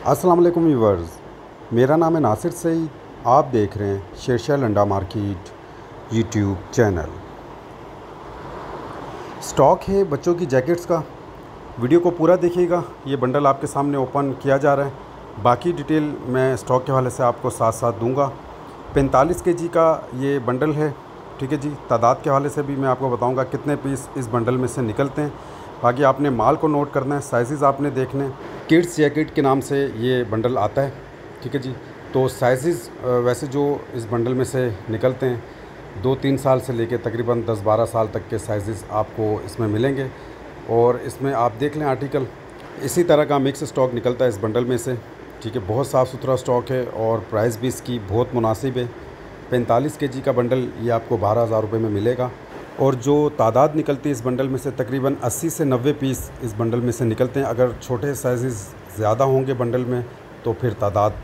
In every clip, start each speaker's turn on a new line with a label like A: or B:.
A: अस्सलाम वालेकुम व्यूवर्स मेरा नाम है नासिर सईद। आप देख रहे हैं Shershah Landa market YouTube channel. Stock है बच्चों की जैकेट्स का। वीडियो को पूरा देखिएगा, ये बंडल आपके सामने ओपन किया जा रहा है। बाकी डिटेल मैं स्टॉक के हवाले से आपको साथ साथ दूँगा। पैंतालीस के जी का ये बंडल है, ठीक है जी? तादाद के हवाले से भी मैं आपको बताऊँगा कितने पीस इस बंडल में से निकलते हैं। बाकी आपने माल को नोट करना है साइज़ आपने देखने किड्स जैकेट के नाम से ये बंडल आता है, ठीक है जी? तो साइज़ वैसे जो इस बंडल में से निकलते हैं, दो तीन साल से लेके तकरीबन दस बारह साल तक के साइज़ आपको इसमें मिलेंगे। और इसमें आप देख लें आर्टिकल इसी तरह का मिक्स स्टॉक निकलता है इस बंडल में से, ठीक है? बहुत साफ़ सुथरा स्टॉक है और प्राइस भी इसकी बहुत मुनासिब है। पैंतालीस के जी का बंडल ये आपको बारह हज़ार रुपये में मिलेगा। और जो तादाद निकलती है इस बंडल में से तकरीबन 80 से 90 पीस इस बंडल में से निकलते हैं। अगर छोटे साइज़ ज़्यादा होंगे बंडल में तो फिर तादाद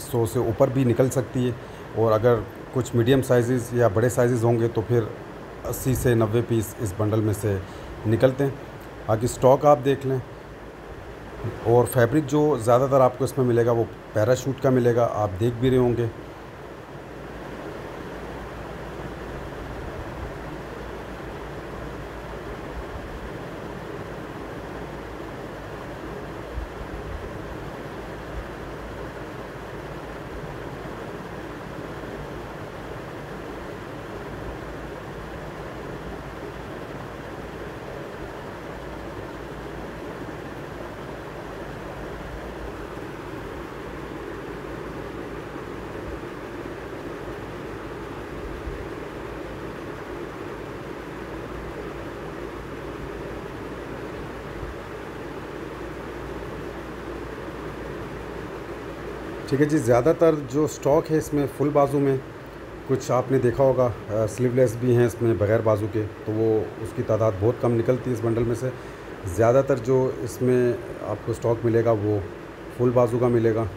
A: सौ से ऊपर भी निकल सकती है। और अगर कुछ मीडियम साइज़ या बड़े साइज़ होंगे तो फिर 80 से 90 पीस इस बंडल में से निकलते हैं। बाकी स्टॉक आप देख लें, और फैब्रिक जो ज़्यादातर आपको इसमें मिलेगा, वो पैराशूट का मिलेगा। आप देख भी रहे होंगे। ठीक है जी, ज़्यादातर जो स्टॉक है इसमें फुल बाजू में, कुछ आपने देखा होगा स्लीवलेस भी हैं इसमें बग़ैर बाजू के तो वो उसकी तादाद बहुत कम निकलती है इस बंडल में से। ज़्यादातर जो इसमें आपको स्टॉक मिलेगा वो फुल बाजू का मिलेगा।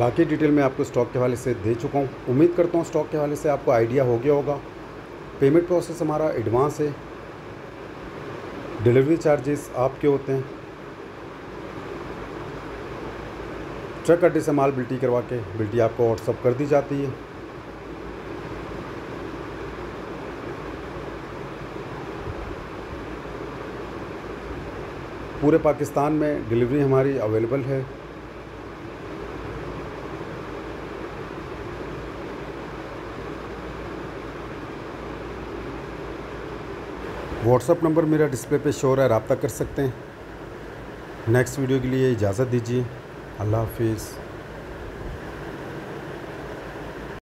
A: बाकी डिटेल मैं आपको स्टॉक के हवाले से दे चुका हूँ। उम्मीद करता हूँ स्टॉक के हवाले से आपको आइडिया हो गया होगा। पेमेंट प्रोसेस हमारा एडवांस है। डिलीवरी चार्जेस आपके होते हैं। ट्रक अड्डे से माल बिल्टी करवा के बिल्टी आपको व्हाट्सअप कर दी जाती है। पूरे पाकिस्तान में डिलीवरी हमारी अवेलेबल है। व्हाट्सअप नंबर मेरा डिस्प्ले पे शोर है रबता कर सकते हैं। नेक्स्ट वीडियो के लिए इजाज़त दीजिए। अल्लाह हाफिज़।